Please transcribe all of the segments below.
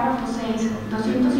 párrafo 6, 258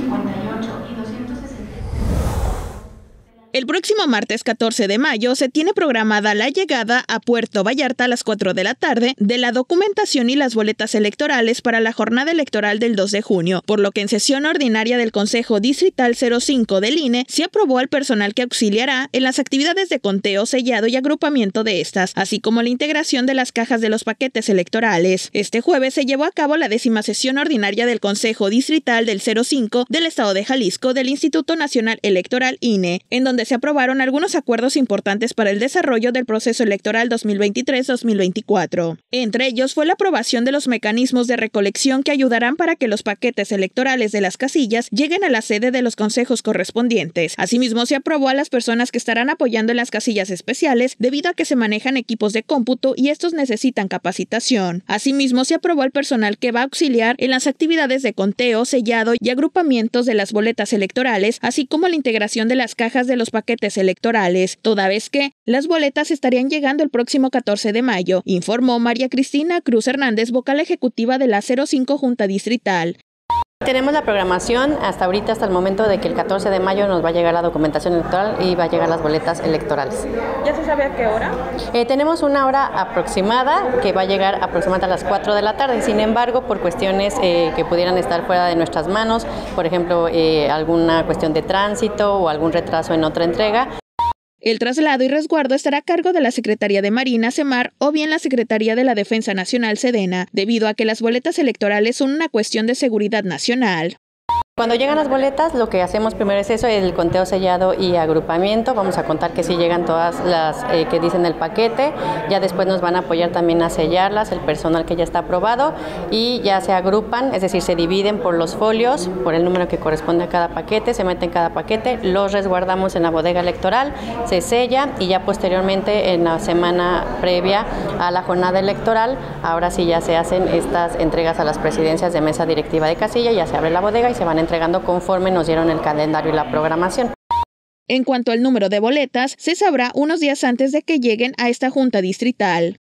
El próximo martes 14 de mayo se tiene programada la llegada a Puerto Vallarta a las 4 de la tarde de la documentación y las boletas electorales para la jornada electoral del 2 de junio, por lo que en sesión ordinaria del Consejo Distrital 05 del INE se aprobó al personal que auxiliará en las actividades de conteo, sellado y agrupamiento de estas, así como la integración de las cajas de los paquetes electorales. Este jueves se llevó a cabo la décima sesión ordinaria del Consejo Distrital del 05 del Estado de Jalisco del Instituto Nacional Electoral INE, en donde se aprobaron algunos acuerdos importantes para el desarrollo del proceso electoral 2023-2024. Entre ellos fue la aprobación de los mecanismos de recolección que ayudarán para que los paquetes electorales de las casillas lleguen a la sede de los consejos correspondientes. Asimismo, se aprobó a las personas que estarán apoyando en las casillas especiales debido a que se manejan equipos de cómputo y estos necesitan capacitación. Asimismo, se aprobó al personal que va a auxiliar en las actividades de conteo, sellado y agrupamientos de las boletas electorales, así como la integración de las cajas de los paquetes electorales, toda vez que las boletas estarían llegando el próximo 14 de mayo, informó María Cristina Cruz Hernández, vocal ejecutiva de la 05 Junta Distrital. Tenemos la programación hasta ahorita, hasta el momento de que el 14 de mayo nos va a llegar la documentación electoral y va a llegar las boletas electorales. ¿Ya se sabe a qué hora? Eh, tenemos una hora aproximada que va a llegar aproximadamente a las 4 de la tarde. Sin embargo, por cuestiones eh, que pudieran estar fuera de nuestras manos, por ejemplo, eh, alguna cuestión de tránsito o algún retraso en otra entrega, el traslado y resguardo estará a cargo de la Secretaría de Marina, CEMAR, o bien la Secretaría de la Defensa Nacional, SEDENA, debido a que las boletas electorales son una cuestión de seguridad nacional. Cuando llegan las boletas, lo que hacemos primero es eso, el conteo sellado y agrupamiento. Vamos a contar que sí llegan todas las eh, que dicen el paquete. Ya después nos van a apoyar también a sellarlas, el personal que ya está aprobado y ya se agrupan, es decir, se dividen por los folios, por el número que corresponde a cada paquete, se mete en cada paquete, los resguardamos en la bodega electoral, se sella y ya posteriormente en la semana previa a la jornada electoral, ahora sí ya se hacen estas entregas a las presidencias de mesa directiva de casilla, ya se abre la bodega y se van a entregando conforme nos dieron el calendario y la programación. En cuanto al número de boletas, se sabrá unos días antes de que lleguen a esta junta distrital.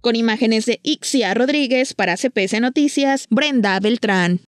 Con imágenes de Ixia Rodríguez para CPC Noticias, Brenda Beltrán.